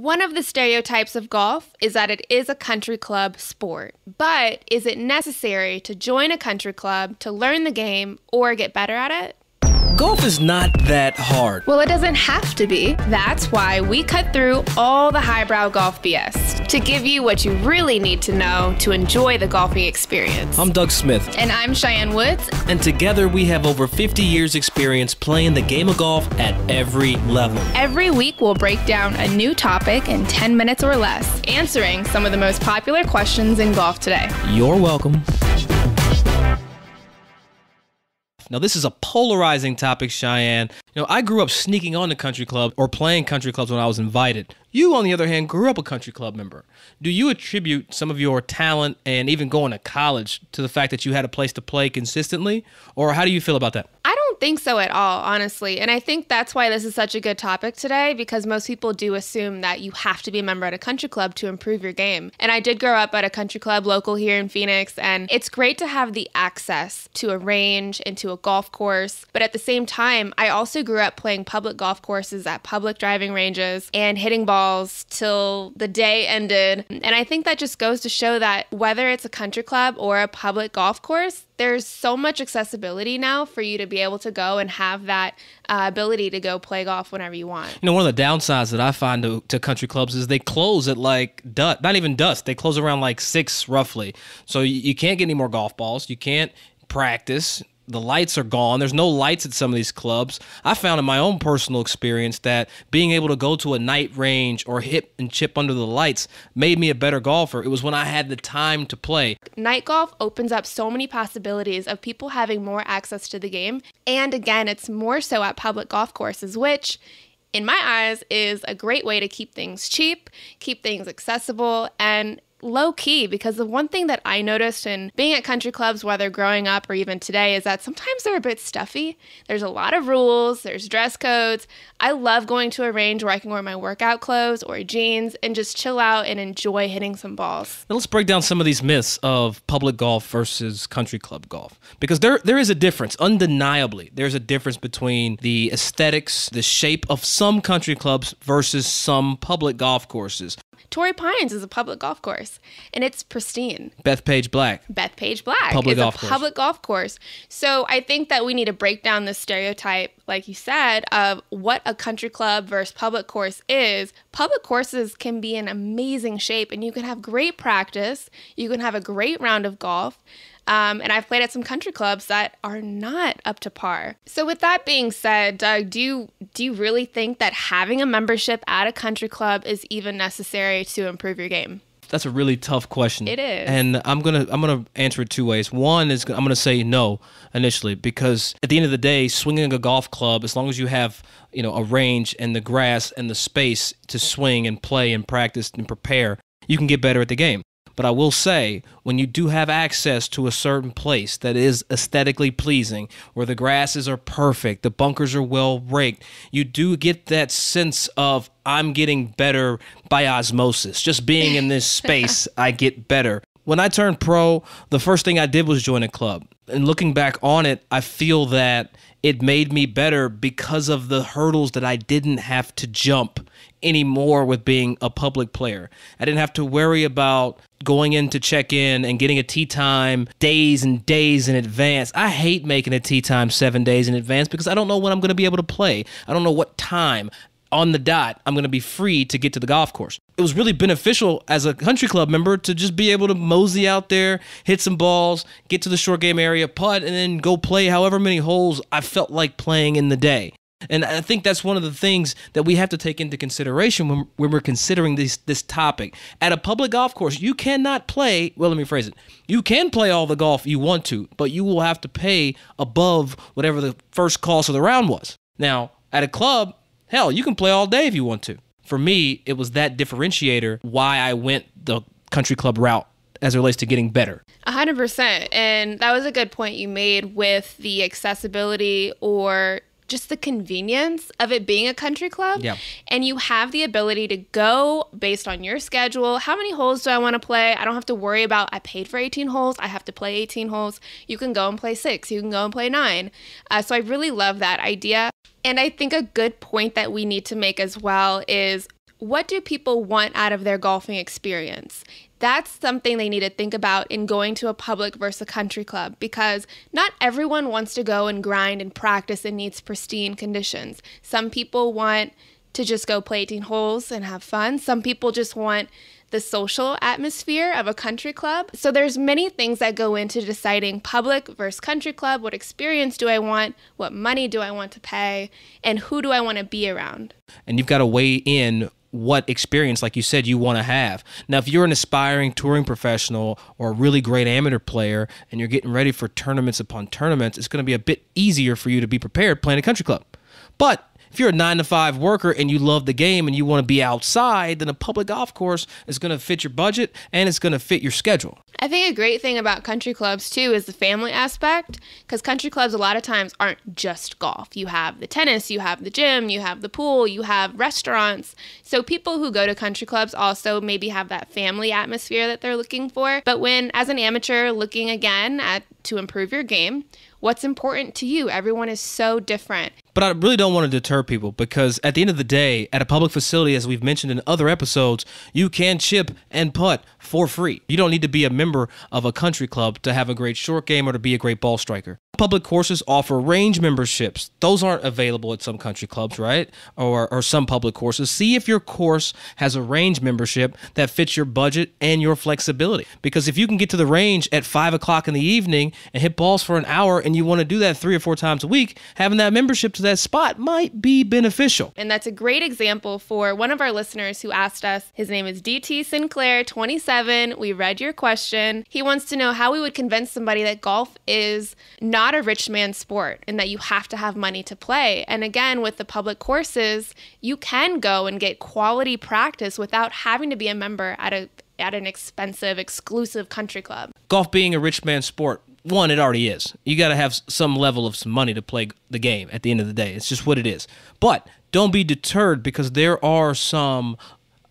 One of the stereotypes of golf is that it is a country club sport. But is it necessary to join a country club to learn the game or get better at it? Golf is not that hard. Well, it doesn't have to be. That's why we cut through all the highbrow golf BS to give you what you really need to know to enjoy the golfing experience. I'm Doug Smith. And I'm Cheyenne Woods. And together we have over 50 years' experience playing the game of golf at every level. Every week we'll break down a new topic in 10 minutes or less, answering some of the most popular questions in golf today. You're welcome. Now, this is a polarizing topic, Cheyenne. You know, I grew up sneaking on the country club or playing country clubs when I was invited. You, on the other hand, grew up a country club member. Do you attribute some of your talent and even going to college to the fact that you had a place to play consistently? Or how do you feel about that? I think so at all, honestly. And I think that's why this is such a good topic today because most people do assume that you have to be a member at a country club to improve your game. And I did grow up at a country club local here in Phoenix, and it's great to have the access to a range and to a golf course. But at the same time, I also grew up playing public golf courses at public driving ranges and hitting balls till the day ended. And I think that just goes to show that whether it's a country club or a public golf course, there's so much accessibility now for you to be able to go and have that uh, ability to go play golf whenever you want. You know, one of the downsides that I find to, to country clubs is they close at like dusk, not even dusk. They close around like six roughly. So you, you can't get any more golf balls. You can't practice the lights are gone. There's no lights at some of these clubs. I found in my own personal experience that being able to go to a night range or hit and chip under the lights made me a better golfer. It was when I had the time to play. Night golf opens up so many possibilities of people having more access to the game. And again, it's more so at public golf courses, which in my eyes is a great way to keep things cheap, keep things accessible, and low key because the one thing that I noticed in being at country clubs, whether growing up or even today, is that sometimes they're a bit stuffy. There's a lot of rules, there's dress codes. I love going to a range where I can wear my workout clothes or jeans and just chill out and enjoy hitting some balls. Now let's break down some of these myths of public golf versus country club golf because there there is a difference. Undeniably, there's a difference between the aesthetics, the shape of some country clubs versus some public golf courses. Torrey Pines is a public golf course, and it's pristine. Bethpage Black. Bethpage Black public is golf a course. public golf course. So I think that we need to break down the stereotype, like you said, of what a country club versus public course is. Public courses can be in amazing shape, and you can have great practice. You can have a great round of golf. Um, and I've played at some country clubs that are not up to par. So, with that being said, Doug, do you do you really think that having a membership at a country club is even necessary to improve your game? That's a really tough question. It is. And I'm going to I'm going to answer it two ways. One is I'm going to say no initially because at the end of the day, swinging a golf club as long as you have, you know, a range and the grass and the space to swing and play and practice and prepare, you can get better at the game. But I will say, when you do have access to a certain place that is aesthetically pleasing, where the grasses are perfect, the bunkers are well raked, you do get that sense of, I'm getting better by osmosis. Just being in this space, I get better. When I turned pro, the first thing I did was join a club. And looking back on it, I feel that it made me better because of the hurdles that I didn't have to jump anymore with being a public player. I didn't have to worry about going in to check in and getting a tee time days and days in advance. I hate making a tee time seven days in advance because I don't know when I'm going to be able to play. I don't know what time on the dot I'm going to be free to get to the golf course. It was really beneficial as a country club member to just be able to mosey out there, hit some balls, get to the short game area, putt, and then go play however many holes I felt like playing in the day. And I think that's one of the things that we have to take into consideration when, when we're considering this this topic. At a public golf course, you cannot play. Well, let me phrase it. You can play all the golf you want to, but you will have to pay above whatever the first cost of the round was. Now, at a club, hell, you can play all day if you want to. For me, it was that differentiator why I went the country club route as it relates to getting better. Hundred percent. And that was a good point you made with the accessibility or just the convenience of it being a country club. Yeah. And you have the ability to go based on your schedule. How many holes do I want to play? I don't have to worry about I paid for 18 holes. I have to play 18 holes. You can go and play six. You can go and play nine. Uh, so I really love that idea. And I think a good point that we need to make as well is what do people want out of their golfing experience? That's something they need to think about in going to a public versus a country club because not everyone wants to go and grind and practice and needs pristine conditions. Some people want to just go play 18 holes and have fun. Some people just want the social atmosphere of a country club. So there's many things that go into deciding public versus country club, what experience do I want, what money do I want to pay, and who do I want to be around. And you've got to weigh in what experience, like you said, you want to have. Now, if you're an aspiring touring professional or a really great amateur player and you're getting ready for tournaments upon tournaments, it's going to be a bit easier for you to be prepared playing a country club. But if you're a nine to five worker and you love the game and you want to be outside, then a public golf course is going to fit your budget and it's going to fit your schedule. I think a great thing about country clubs too is the family aspect because country clubs a lot of times aren't just golf. You have the tennis, you have the gym, you have the pool, you have restaurants. So people who go to country clubs also maybe have that family atmosphere that they're looking for. But when as an amateur looking again at to improve your game, what's important to you? Everyone is so different. But I really don't want to deter people because at the end of the day, at a public facility, as we've mentioned in other episodes, you can chip and putt for free. You don't need to be a member of a country club to have a great short game or to be a great ball striker. Public courses offer range memberships. Those aren't available at some country clubs, right? Or, or some public courses. See if your course has a range membership that fits your budget and your flexibility. Because if you can get to the range at five o'clock in the evening and hit balls for an hour and you want to do that three or four times a week, having that membership to that spot might be beneficial. And that's a great example for one of our listeners who asked us. His name is DT Sinclair, 27. We read your question. He wants to know how we would convince somebody that golf is not a rich man sport and that you have to have money to play. And again, with the public courses, you can go and get quality practice without having to be a member at a at an expensive, exclusive country club. Golf being a rich man sport, one, it already is. You got to have some level of some money to play the game at the end of the day. It's just what it is. But don't be deterred because there are some,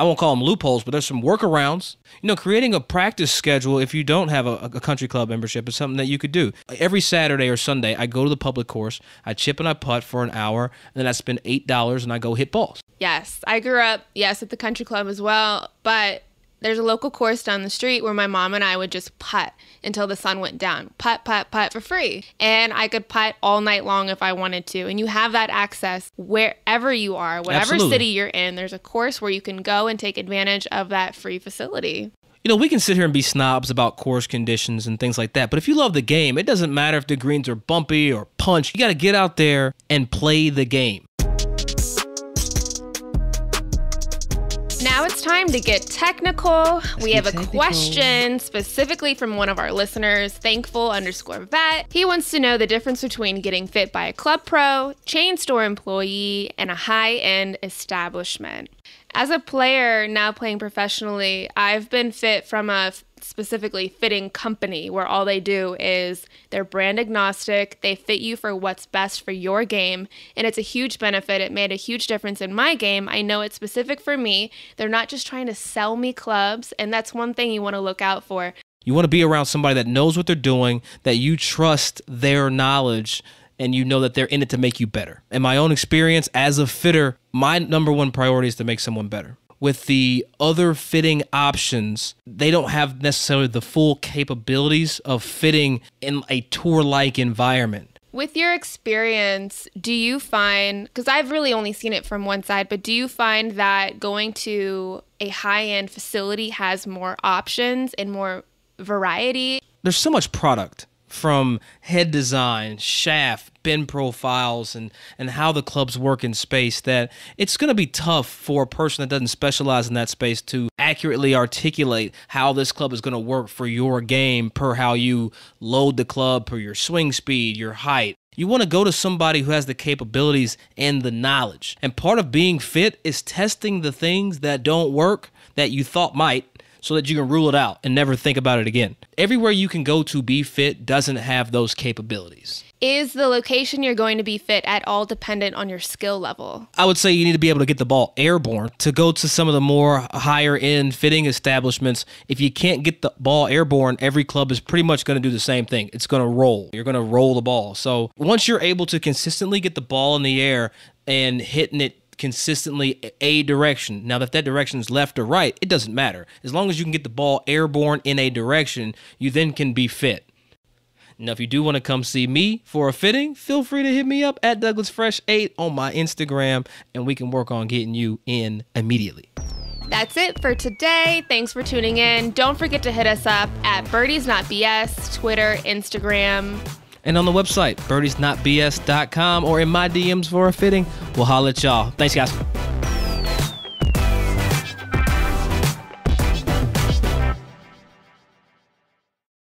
I won't call them loopholes, but there's some workarounds. You know, creating a practice schedule if you don't have a, a country club membership is something that you could do. Every Saturday or Sunday, I go to the public course, I chip and I putt for an hour, and then I spend $8 and I go hit balls. Yes, I grew up, yes, at the country club as well, but there's a local course down the street where my mom and I would just putt until the sun went down. Putt, putt, putt for free. And I could putt all night long if I wanted to. And you have that access wherever you are, whatever Absolutely. city you're in. There's a course where you can go and take advantage of that free facility. You know, we can sit here and be snobs about course conditions and things like that, but if you love the game, it doesn't matter if the greens are bumpy or punch. You got to get out there and play the game. Now it's time to get technical. we have a technical. question specifically from one of our listeners, thankful underscore vet. He wants to know the difference between getting fit by a club pro, chain store employee, and a high end establishment. As a player now playing professionally, I've been fit from a specifically fitting company where all they do is they're brand agnostic, they fit you for what's best for your game, and it's a huge benefit. It made a huge difference in my game. I know it's specific for me. They're not just trying to sell me clubs, and that's one thing you want to look out for. You want to be around somebody that knows what they're doing, that you trust their knowledge, and you know that they're in it to make you better. In my own experience as a fitter, my number one priority is to make someone better. With the other fitting options, they don't have necessarily the full capabilities of fitting in a tour like environment. With your experience, do you find, because I've really only seen it from one side, but do you find that going to a high end facility has more options and more variety? there's so much product from head design, shaft, bend profiles, and and how the clubs work in space that it's going to be tough for a person that doesn't specialize in that space to accurately articulate how this club is going to work for your game per how you load the club, per your swing speed, your height. You want to go to somebody who has the capabilities and the knowledge. And part of being fit is testing the things that don't work that you thought might so that you can rule it out and never think about it again. Everywhere you can go to be fit doesn't have those capabilities. Is the location you're going to be fit at all dependent on your skill level? I would say you need to be able to get the ball airborne to go to some of the more higher end fitting establishments. If you can't get the ball airborne, every club is pretty much going to do the same thing. It's going to roll. You're going to roll the ball. So once you're able to consistently get the ball in the air and hitting it consistently a direction. Now, if that direction is left or right, it doesn't matter. As long as you can get the ball airborne in a direction, you then can be fit. Now, if you do want to come see me for a fitting, feel free to hit me up at Douglas Fresh 8 on my Instagram, and we can work on getting you in immediately. That's it for today. Thanks for tuning in. Don't forget to hit us up at Birdies Not BS, Twitter, Instagram. And on the website, birdiesnotbs.com or in my DMs for a fitting. We'll holla at y'all. Thanks, guys.